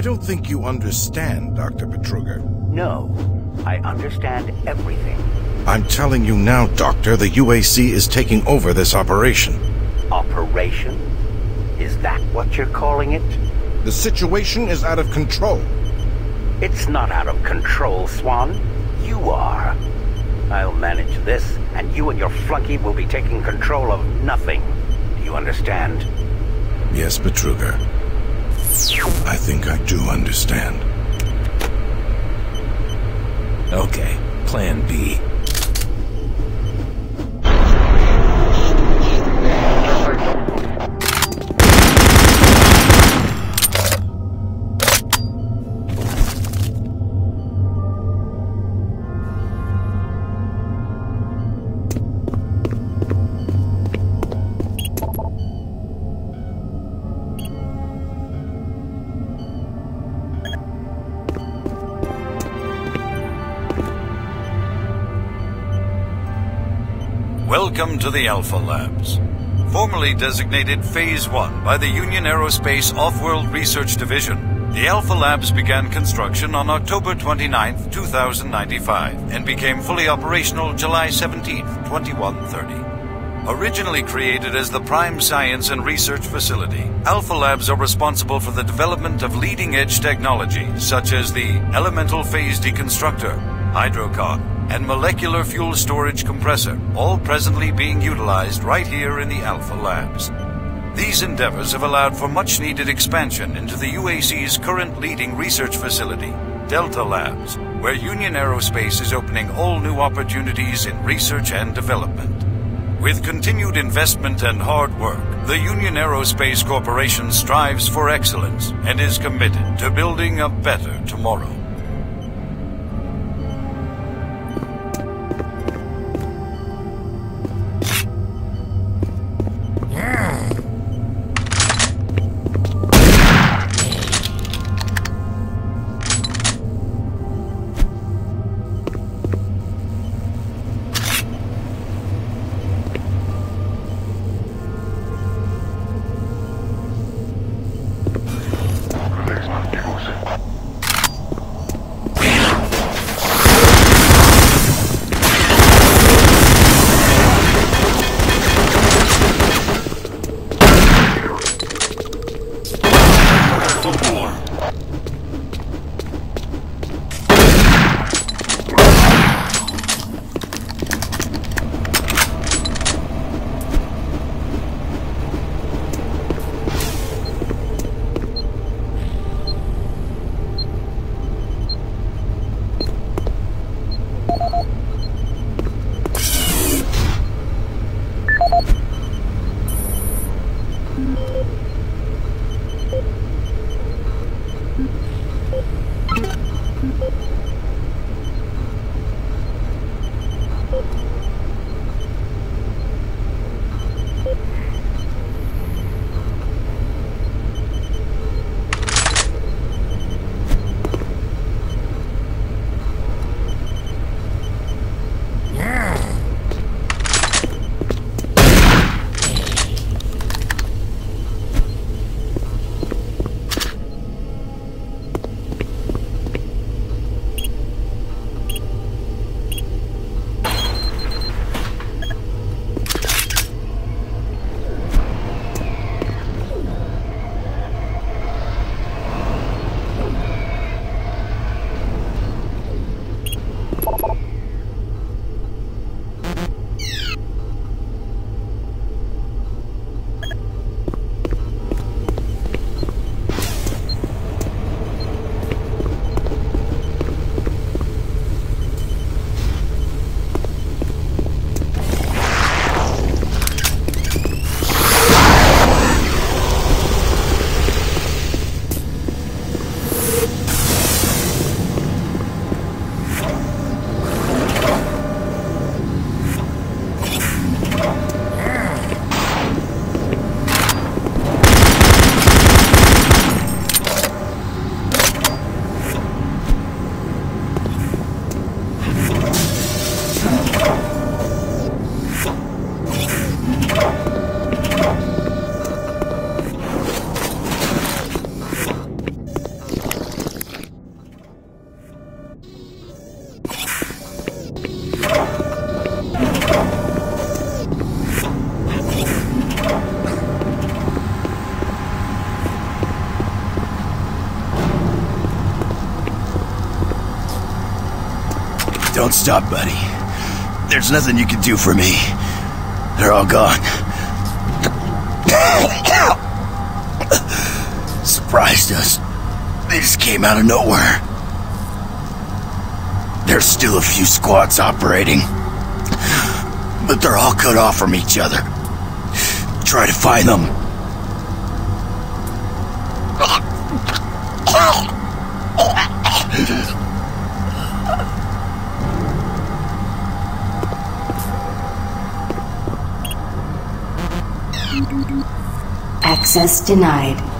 I don't think you understand, Dr. Betruger. No, I understand everything. I'm telling you now, Doctor, the UAC is taking over this operation. Operation? Is that what you're calling it? The situation is out of control. It's not out of control, Swan. You are. I'll manage this, and you and your flunky will be taking control of nothing. Do you understand? Yes, Betruger. I think I do understand. Okay, Plan B. Welcome to the Alpha Labs. Formerly designated Phase 1 by the Union Aerospace Off-World Research Division, the Alpha Labs began construction on October 29, 2095, and became fully operational July 17, 2130. Originally created as the Prime Science and Research Facility, Alpha Labs are responsible for the development of leading-edge technology such as the Elemental Phase Deconstructor, Hydrocon, and molecular fuel storage compressor, all presently being utilized right here in the Alpha Labs. These endeavors have allowed for much needed expansion into the UAC's current leading research facility, Delta Labs, where Union Aerospace is opening all new opportunities in research and development. With continued investment and hard work, the Union Aerospace Corporation strives for excellence and is committed to building a better tomorrow. Don't stop, buddy. There's nothing you can do for me. They're all gone. Surprised us. They just came out of nowhere. There's still a few squads operating. But they're all cut off from each other. Try to find them. Access denied.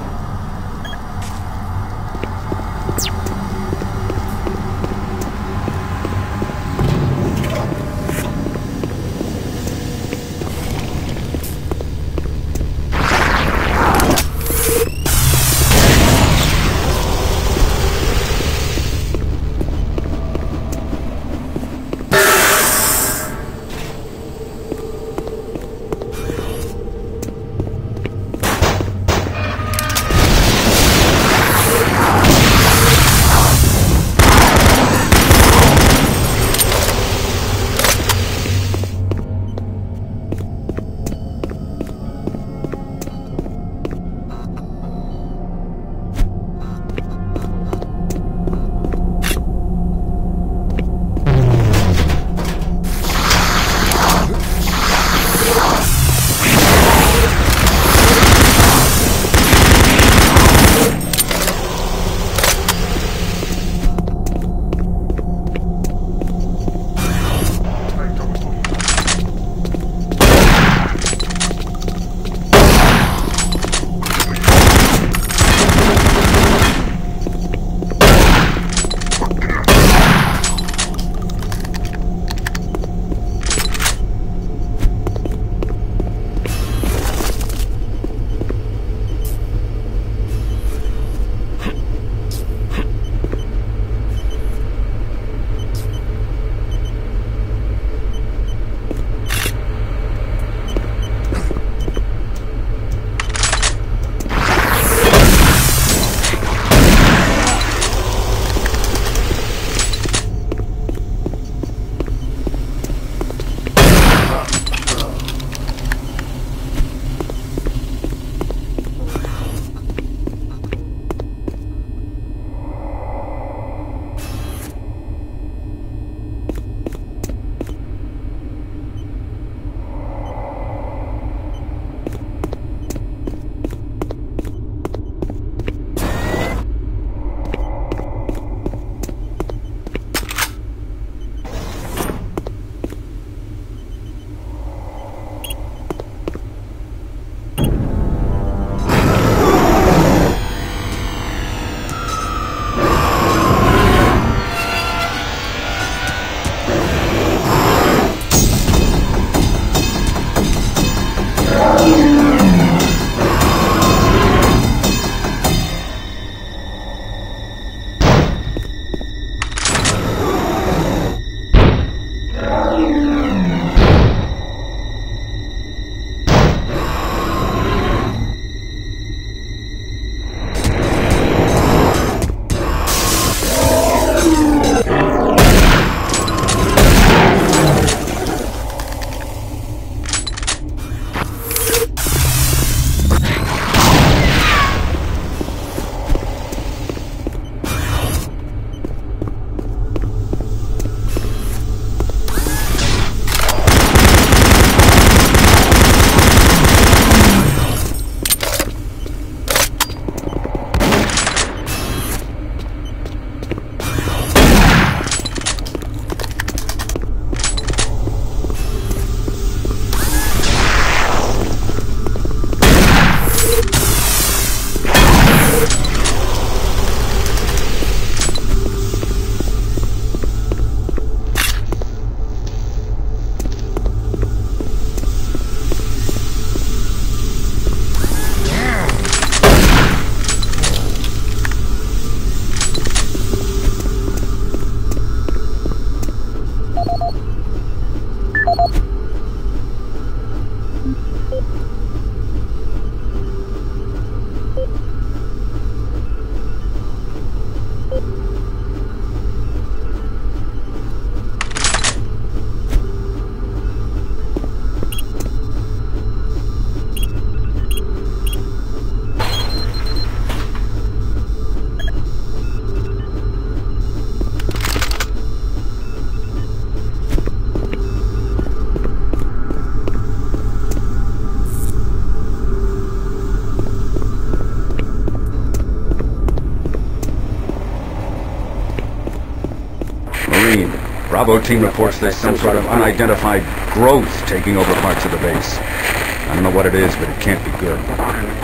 Bravo team reports there's some sort of unidentified growth taking over parts of the base. I don't know what it is, but it can't be good.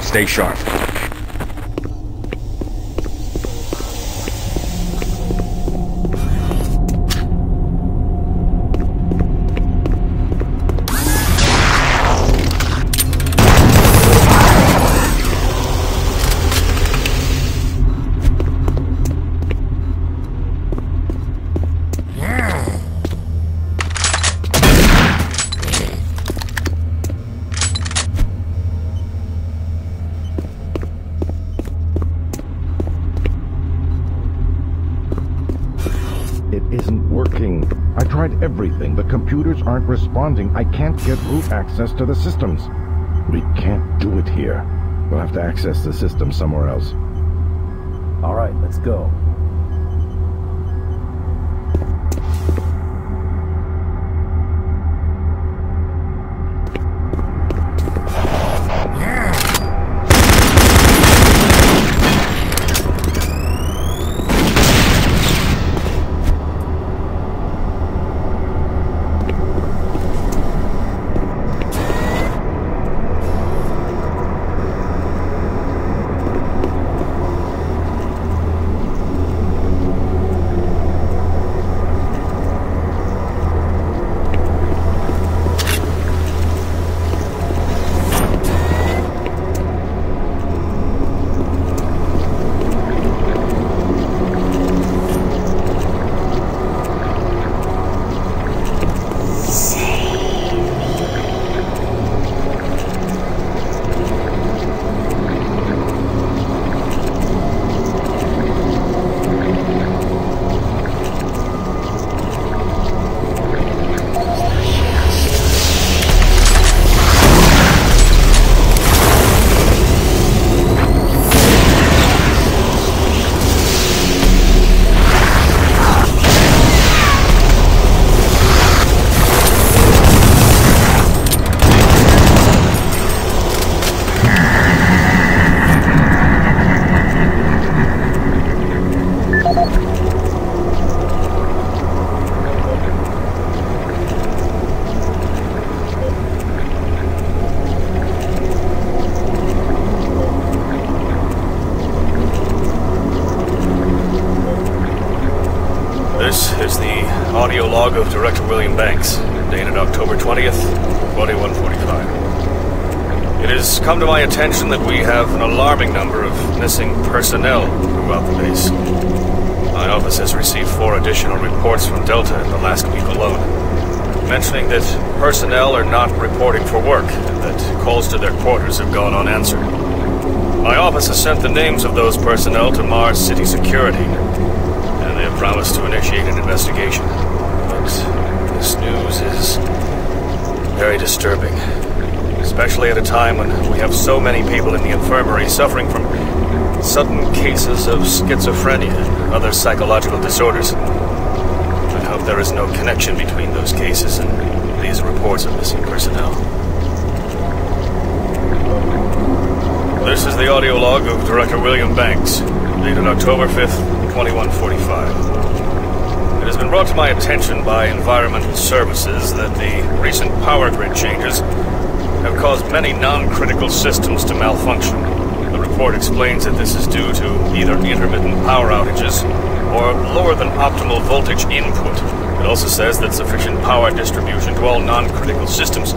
Stay sharp. Tried everything. The computers aren't responding. I can't get root access to the systems. We can't do it here. We'll have to access the system somewhere else. All right, let's go. Come to my attention that we have an alarming number of missing personnel throughout the base. My office has received four additional reports from Delta in the last week alone, mentioning that personnel are not reporting for work and that calls to their quarters have gone unanswered. My office has sent the names of those personnel to Mars City Security, and they have promised to initiate an investigation. But this news is very disturbing, especially at a time when we have so many people in the infirmary suffering from sudden cases of schizophrenia and other psychological disorders. I hope there is no connection between those cases and these reports of missing personnel. This is the audio log of Director William Banks, dated October 5th, 2145. It has been brought to my attention by Environmental Services that the recent power grid changes have caused many non-critical systems to malfunction. The report explains that this is due to either intermittent power outages or lower than optimal voltage input. It also says that sufficient power distribution to all non-critical systems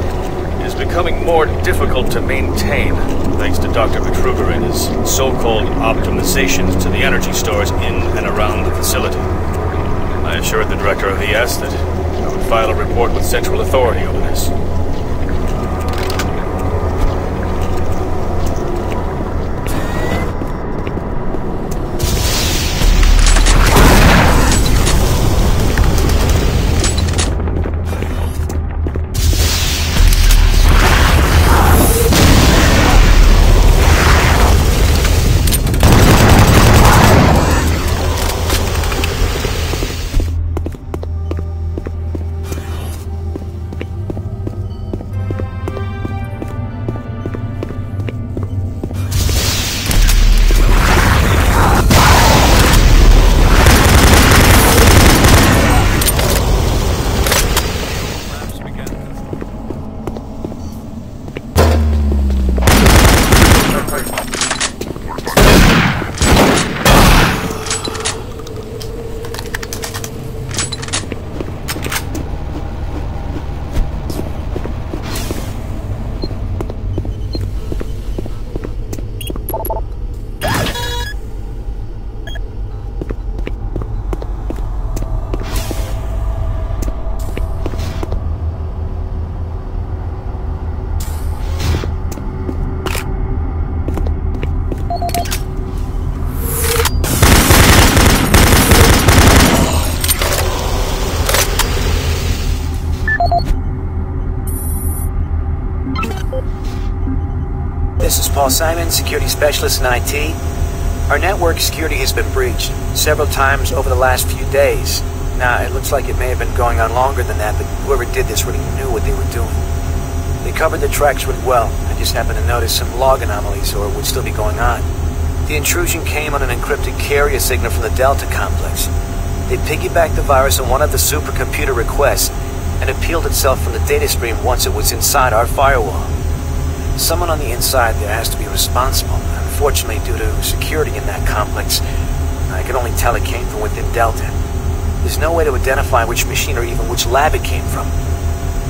is becoming more difficult to maintain thanks to Dr. Betruger and his so-called optimizations to the energy stores in and around the facility. I assured the director of ES that I would file a report with Central Authority over this. Security specialist in IT. Our network security has been breached several times over the last few days. Now, it looks like it may have been going on longer than that, but whoever did this really knew what they were doing. They covered the tracks really well. I just happened to notice some log anomalies, or it would still be going on. The intrusion came on an encrypted carrier signal from the Delta complex. They piggybacked the virus on one of the supercomputer requests and appealed itself from the data stream once it was inside our firewall. Someone on the inside there has to be responsible. Unfortunately, due to security in that complex, I can only tell it came from within Delta. There's no way to identify which machine or even which lab it came from.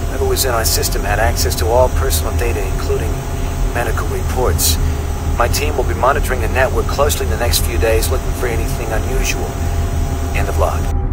Whoever was in our system had access to all personal data, including medical reports. My team will be monitoring the network closely in the next few days, looking for anything unusual. End of log.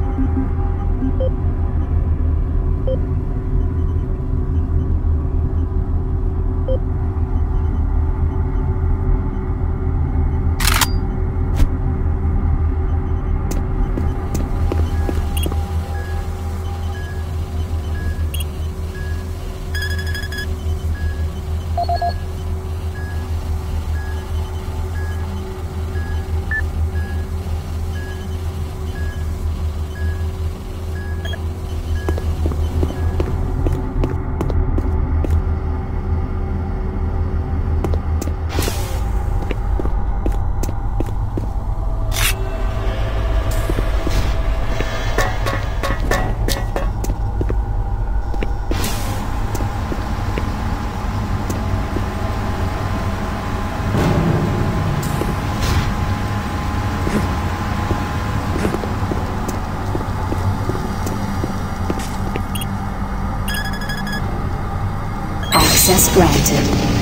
Access granted.